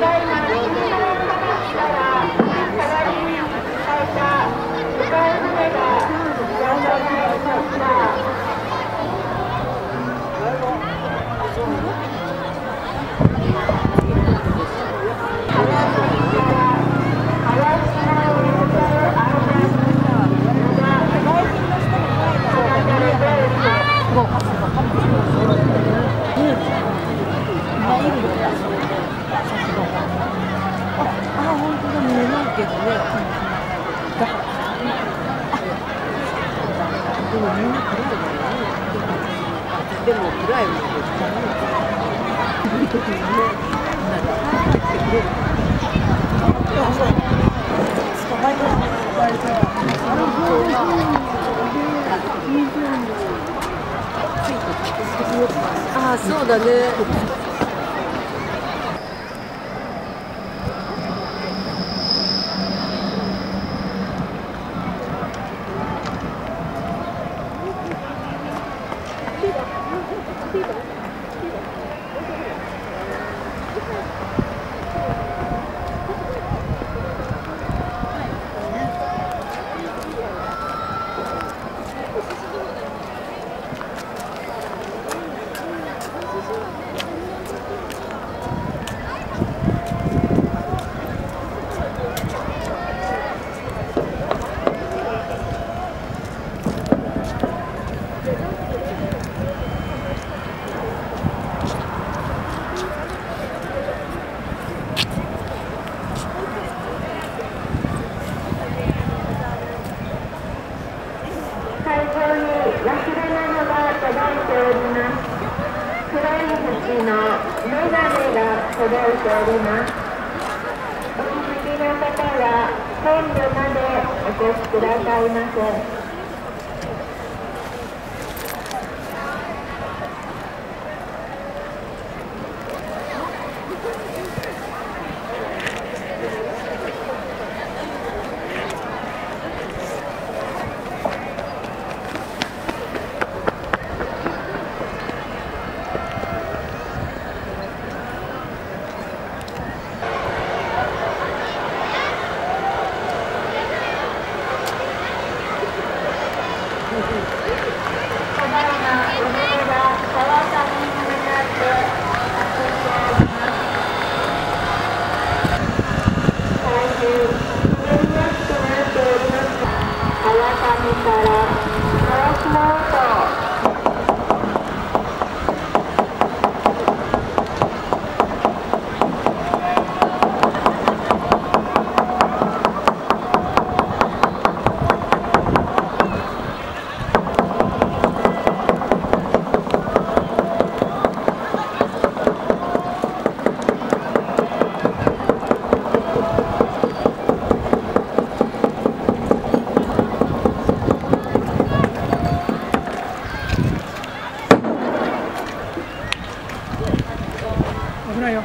だいま西の方から代わりに会社向かい船がご案内いたしました。あ、本当だ、見えないけどね。だから、あ、でもみんな暗いわよね。でも暗いわけですからね。いい時にね、なんか帰ってくれる。あ、そう。捕まえた。ああ、そうだね。спасибо. 黒い縁の眼鏡が届いております。お気づきの方は本部までお越しくださいませ。危ないよ。